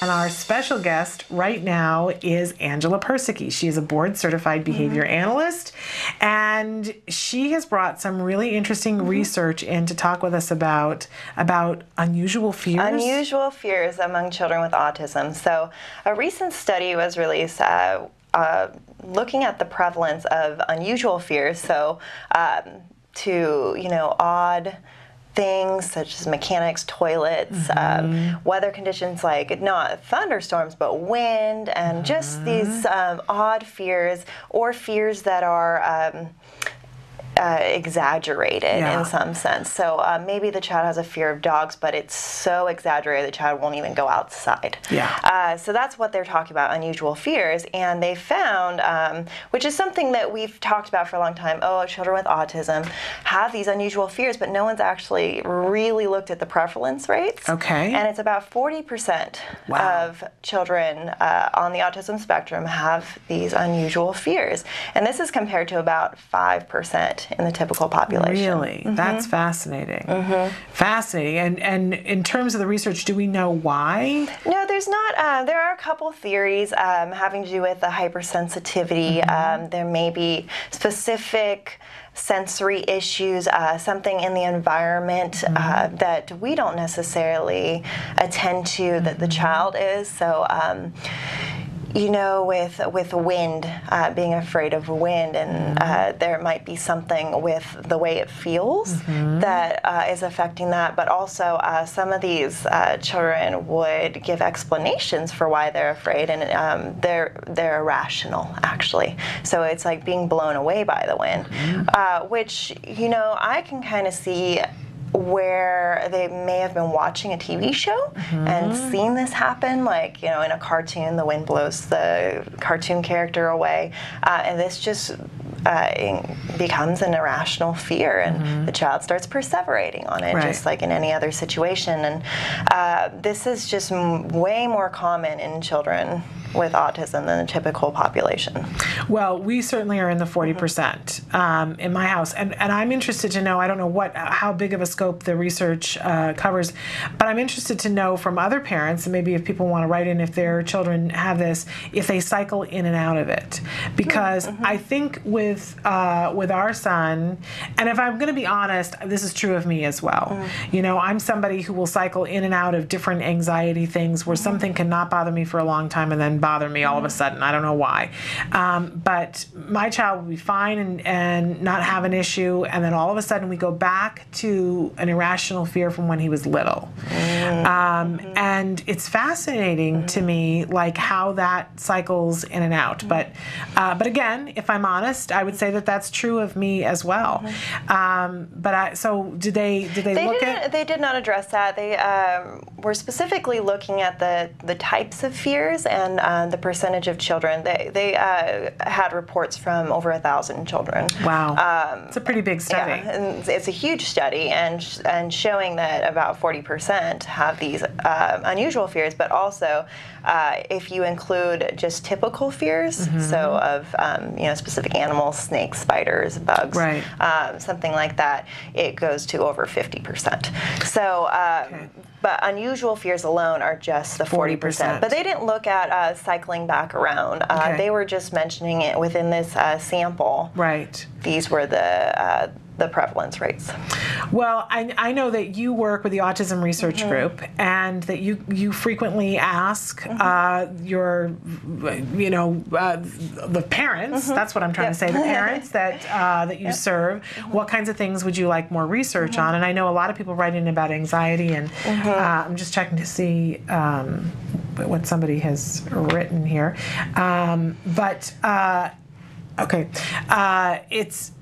And our special guest right now is Angela Persicke. She is a board certified behavior mm-hmm. analyst, and she has brought some really interesting mm-hmm. research in to talk with us about about unusual fears. Unusual fears among children with autism. So, a recent study was released. Uh, uh, looking at the prevalence of unusual fears, so um, to you know odd things such as mechanics, toilets, mm-hmm. um, weather conditions like not thunderstorms but wind, and mm-hmm. just these um, odd fears or fears that are. Uh, exaggerated yeah. in some sense. So uh, maybe the child has a fear of dogs, but it's so exaggerated the child won't even go outside. Yeah. Uh, so that's what they're talking about, unusual fears. And they found, um, which is something that we've talked about for a long time. Oh, children with autism have these unusual fears, but no one's actually really looked at the prevalence rates. Okay. And it's about 40% wow. of children uh, on the autism spectrum have these unusual fears. And this is compared to about 5% in the typical population. Really, mm-hmm. that's fascinating. Mm-hmm. Fascinating. And and in terms of the research, do we know why? No, there's not. Uh, there are a couple theories um, having to do with the hypersensitivity. Mm-hmm. Um, there may be specific sensory issues, uh, something in the environment uh, mm-hmm. that we don't necessarily attend to that the mm-hmm. child is. So. Um, you know, with with wind, uh, being afraid of wind, and mm-hmm. uh, there might be something with the way it feels mm-hmm. that uh, is affecting that. But also, uh, some of these uh, children would give explanations for why they're afraid, and um, they're they're irrational actually. So it's like being blown away by the wind, mm-hmm. Uh, which you know I can kind of see where they may have been watching a TV show mm-hmm. and seen this happen, like, you know, in a cartoon, the wind blows the cartoon character away. Uh, and this just uh, becomes an irrational fear, and mm-hmm. the child starts perseverating on it, right. just like in any other situation. And uh, this is just m- way more common in children with autism than the typical population. Well, we certainly are in the 40% mm-hmm. um, in my house. And, and I'm interested to know, I don't know what how big of a scope the research uh, covers, but I'm interested to know from other parents, and maybe if people want to write in if their children have this, if they cycle in and out of it. Because mm-hmm. I think with with uh, with our son, and if I'm going to be honest, this is true of me as well. Mm. You know, I'm somebody who will cycle in and out of different anxiety things where mm. something cannot bother me for a long time and then bother me all of a sudden. I don't know why, um, but my child will be fine and and not have an issue, and then all of a sudden we go back to an irrational fear from when he was little, um, and it's fascinating to me like how that cycles in and out. But uh, but again, if I'm honest, I would say that that's true of me as well. Um, but I, so did they? Did they, they look at? They did not address that. They um, were specifically looking at the the types of fears and uh, the percentage of children. They they uh, had reports from over a thousand children. Wow, um, it's a pretty big study. Yeah, and it's a huge study, and and showing that about forty percent have these uh, unusual fears, but also uh, if you include just typical fears, mm-hmm. so of um, you know specific animals, snakes, spiders, bugs, right. um, something like that, it goes to over 50%. So, um, okay. but unusual fears alone are just the 40%. 40%. But they didn't look at uh, cycling back around. Uh, okay. They were just mentioning it within this uh, sample. Right. These were the uh, the prevalence rates? Well, I, I know that you work with the Autism Research mm-hmm. Group and that you, you frequently ask mm-hmm. uh, your, you know, uh, the parents, mm-hmm. that's what I'm trying yep. to say, the parents that, uh, that you yep. serve, mm-hmm. what kinds of things would you like more research mm-hmm. on? And I know a lot of people write in about anxiety, and mm-hmm. uh, I'm just checking to see um, what somebody has written here. Um, but, uh, okay, uh, it's,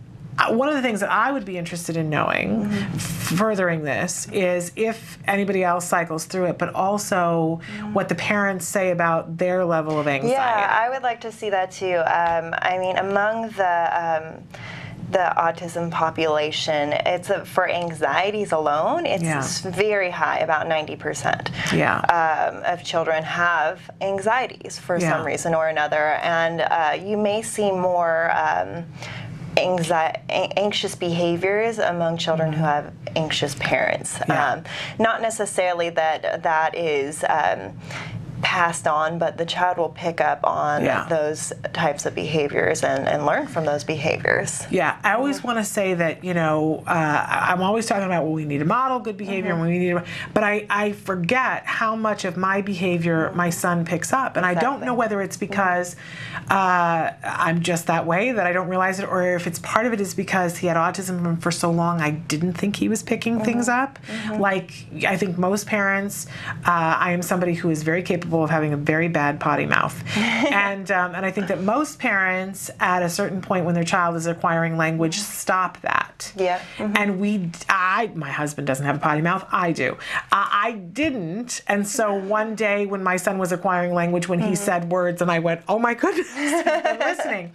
one of the things that I would be interested in knowing, mm-hmm. furthering this, is if anybody else cycles through it, but also mm-hmm. what the parents say about their level of anxiety. Yeah, I would like to see that too. Um, I mean, among the um, the autism population, it's a, for anxieties alone, it's yeah. very high, about 90% yeah. um, of children have anxieties for yeah. some reason or another. And uh, you may see more um, anxi- anxious behaviors among children who have anxious parents. Yeah. Um, not necessarily that that is. Um, passed on, but the child will pick up on Yeah. those types of behaviors and, and learn from those behaviors. Yeah, I always want to say that you know uh, I'm always talking about well we need to model good behavior and we need to, but I I forget how much of my behavior my son picks up, and I don't know whether it's because uh, I'm just that way that I don't realize it, or if it's part of it is because he had autism and for so long I didn't think he was picking things up. Like I think most parents, uh, I am somebody who is very capable of having a very bad potty mouth, and um, and I think that most parents at a certain point when their child is acquiring language stop that. Yeah. And we, I, my husband doesn't have a potty mouth. I do. Uh, I didn't, and so one day when my son was acquiring language, when he said words, and I went, "Oh my goodness, I'm listening,"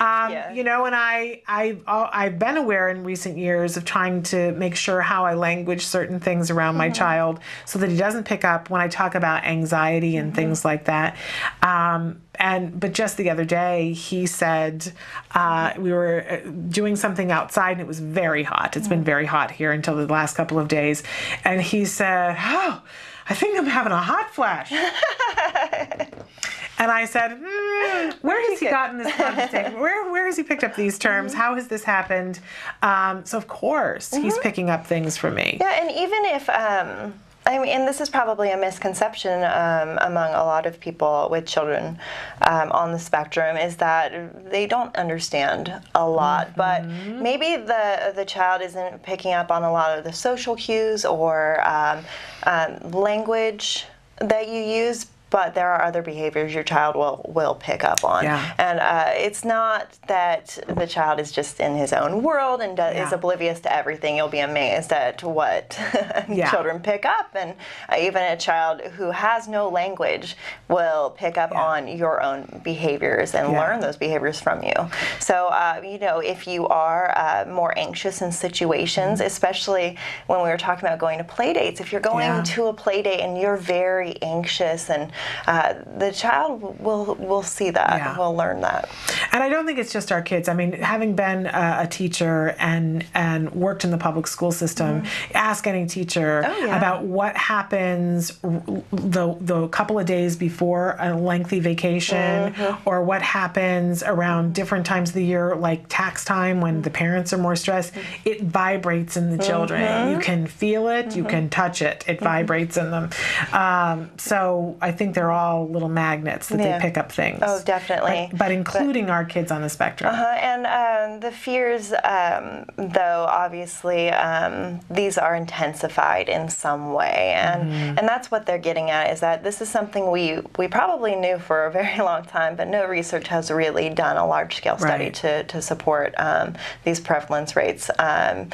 um, Yeah. you know, and I, I, I've been aware in recent years of trying to make sure how I language certain things around my child so that he doesn't pick up when I talk about anxiety and things like that. Um, and but just the other day he said uh, we were uh, doing something outside and it was very hot. It's been very hot here until the last couple of days. And he said oh i think i'm having a hot flash. And i said hmm, where has he gotten this conversation where, where has he picked up these terms? How has this happened? Um, so of course he's picking up things from me. Yeah, and even if um, I mean, and this is probably a misconception um, among a lot of people with children um, on the spectrum is that they don't understand a lot, but maybe the the child isn't picking up on a lot of the social cues or um, um, language that you use. But there are other behaviors your child will will pick up on, Yeah. and uh, it's not that the child is just in his own world and do, is oblivious to everything. You'll be amazed at what Yeah. children pick up, and uh, even a child who has no language will pick up Yeah. on your own behaviors and Yeah. learn those behaviors from you. So, uh, you know, if you are uh, more anxious in situations, Mm-hmm. especially when we were talking about going to play dates, if you're going Yeah. to a play date and you're very anxious, and uh, the child will will see that, Yeah. will learn that. And I don't think it's just our kids. I mean, having been a, a teacher and and worked in the public school system, ask any teacher Mm-hmm. Oh, yeah. about what happens the the couple of days before a lengthy vacation, Mm-hmm. or what happens around different times of the year, like tax time when the parents are more stressed. Mm-hmm. It vibrates in the children. You can feel it. You can touch it. It vibrates in them. Um, so I think they're all little magnets that Yeah. they pick up things. Oh, definitely. But, but including our kids on the spectrum. Uh-huh. and um, the fears, um, though, obviously, um, these are intensified in some way, and Mm-hmm. and that's what they're getting at is that this is something we we probably knew for a very long time, but no research has really done a large scale study Right. to to support um, these prevalence rates. Um,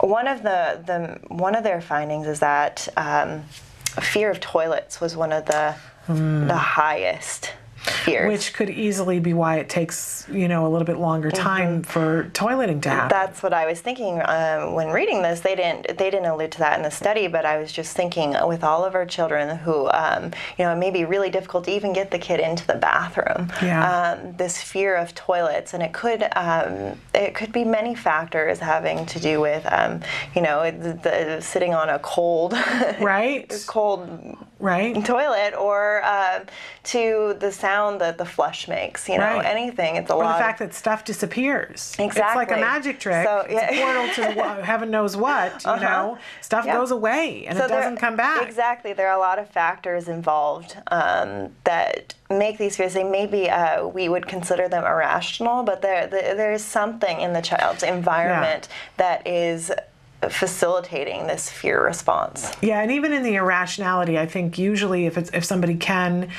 one of the, the one of their findings is that um, fear of toilets was one of the the highest fears. Hmm. Which could easily be why it takes, you know, a little bit longer time for toileting to happen. That's what I was thinking um, when reading this. They didn't they didn't allude to that in the study, but I was just thinking with all of our children who, um, you know, it may be really difficult to even get the kid into the bathroom. Yeah. Um, this fear of toilets, and it could um, it could be many factors having to do with, um, you know, the, the sitting on a cold, right? cold Right? toilet, or um, to the sound that the flush makes. You know, Right. anything. It's a Or lot. the fact that stuff disappears. Exactly. It's like a magic trick. So, It's yeah. a portal to heaven knows what, you know. Stuff Yeah. goes away and it doesn't come back. Exactly. There are a lot of factors involved um, that make these fears. They maybe uh, we would consider them irrational, but there there, there is something in the child's environment that is facilitating this fear response. Yeah, and even in the irrationality, I think usually if it's if somebody can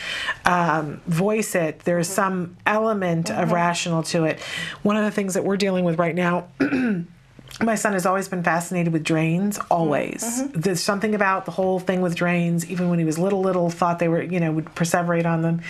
um, voice it, there's some element of rational to it. One of the things that we're dealing with right now. My son has always been fascinated with drains, always. Mm-hmm. Mm-hmm. There's something about the whole thing with drains, even when he was little, little, thought they were, you know, would perseverate on them.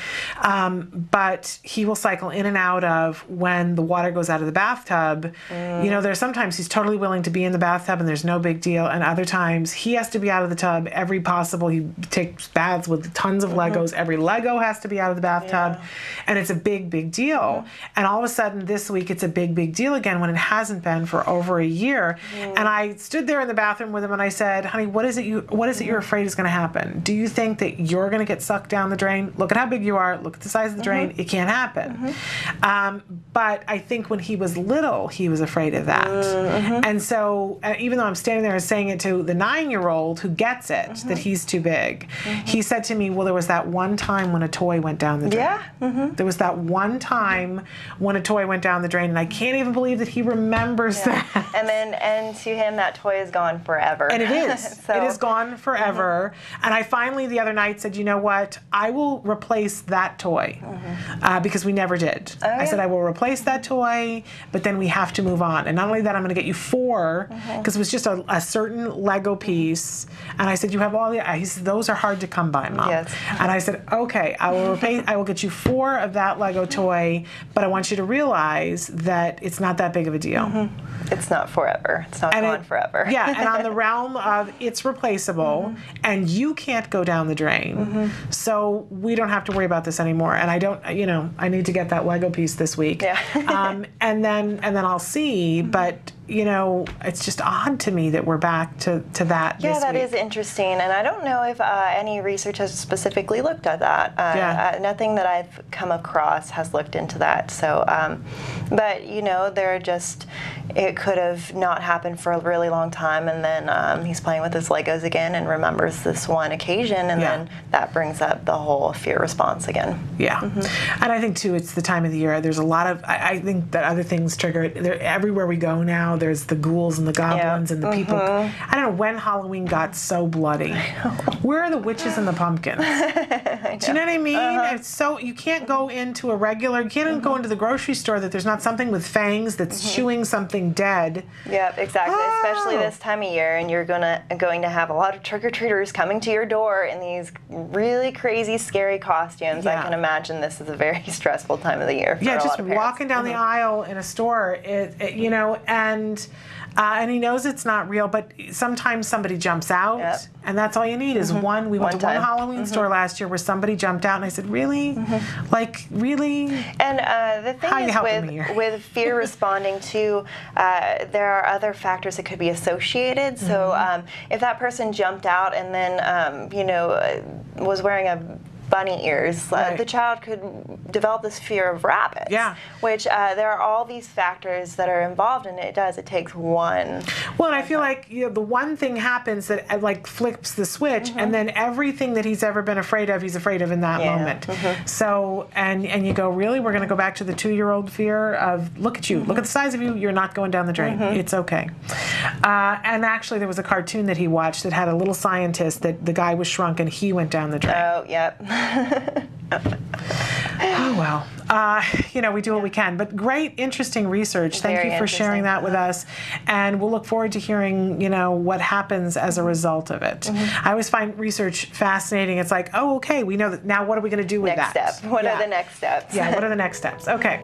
Um, but he will cycle in and out of when the water goes out of the bathtub. Mm. You know, there's sometimes he's totally willing to be in the bathtub and there's no big deal. And other times he has to be out of the tub every possible. He takes baths with tons of mm-hmm. Legos. Every Lego has to be out of the bathtub. And it's a big, big deal. And all of a sudden this week it's a big, big deal again when it hasn't been for over a year. Mm. And I stood there in the bathroom with him and I said, "Honey, what is it you what is it you're afraid is going to happen? Do you think that you're going to get sucked down the drain? Look at how big you are. Look at the size of the mm-hmm. drain. It can't happen." Mm-hmm. Um, but I think when he was little, he was afraid of that. Mm, mm-hmm. And so, uh, even though I'm standing there and saying it to the nine year old who gets it that he's too big, he said to me, Well, there was that one time when a toy went down the drain. Yeah. There was that one time when a toy went down the drain, and I can't even believe that he remembers that. And then, and to him, that toy is gone forever. And it is. so, it is gone mm-hmm. forever. And I finally the other night said, you know what? I will replace that toy mm-hmm. uh, because we never did. Oh, I said. I will replace that toy, but then we have to move on. And not only that, I'm going to get you four mm-hmm. because it was just a, a certain Lego piece. And I said, you have all the. He said, those are hard to come by, mom. Yes. And I said, okay, I will replace. I will get you four of that Lego toy, but I want you to realize that it's not that big of a deal. It's not forever. It's not And gone it- forever. Yeah, and on the realm of it's replaceable and you can't go down the drain. So we don't have to worry about this anymore. And I don't, you know, I need to get that Lego piece this week. Yeah. um, and then and then I'll see. But you know, it's just odd to me that we're back to, to that. Yeah, that week. is interesting, and I don't know if uh, any research has specifically looked at that. Uh, Yeah. uh, nothing that I've come across has looked into that. So, um, but you know, there are just it could have not happened for a really long time, and then um, he's playing with his Legos again and remembers this one occasion, and Yeah. then that brings up the whole fear response again. Yeah, mm-hmm. and I think too, it's the time of the year. There's a lot of. I, I think that other things trigger it. There, everywhere we go now, there's the ghouls and the goblins and the people. Mm-hmm. I don't know when Halloween got so bloody. Where are the witches and the pumpkins? Do you know what I mean? Uh-huh. It's so you can't go into a regular. You can't even go mm-hmm. into the grocery store that there's not something with fangs that's chewing something dead. Yep, exactly. Especially Oh. this time of year, and you're gonna going to have a lot of trick or treaters coming to your door in these really crazy, scary costumes. Yeah. I can imagine this is a very stressful time of the year. For yeah, a just lot of parents. Mm-hmm. walking down the aisle in a store, it, it- you know, and uh, and he knows it's not real, but sometimes somebody jumps out, Yep. Mm-hmm. and that's all you need is one. We went One to one time. Mm-hmm. Halloween store last year where somebody jumped out, and I said, "Really? Like, really?" And uh, the thing How is helping me here? with, with fear responding to, uh, there are other factors that could be associated. So Mm-hmm. um, if that person jumped out and then, um, you know, uh, was wearing a bunny ears, uh, the child could develop this fear of rabbits. Yeah. Which uh, there are all these factors that are involved, and it does. It takes one. Well, and I feel like you know the one thing happens that uh, like flips the switch, and then everything that he's ever been afraid of, he's afraid of in that Yeah. moment. So, and and you go, really, we're going to go back to the two-year-old fear of look at you, look at the size of you, you're not going down the drain. It's okay. Uh, and actually, there was a cartoon that he watched that had a little scientist that the guy was shrunk and he went down the drain. Oh, yep. Oh well, uh, you know we do what we can. But great, interesting research. Thank Very you for sharing that with us, and we'll look forward to hearing you know what happens as a result of it. Mm-hmm. I always find research fascinating. It's like, oh, okay, we know that now. What are we going to do with next that? step. What Yeah. are the next steps? Yeah, what are the next steps? Okay.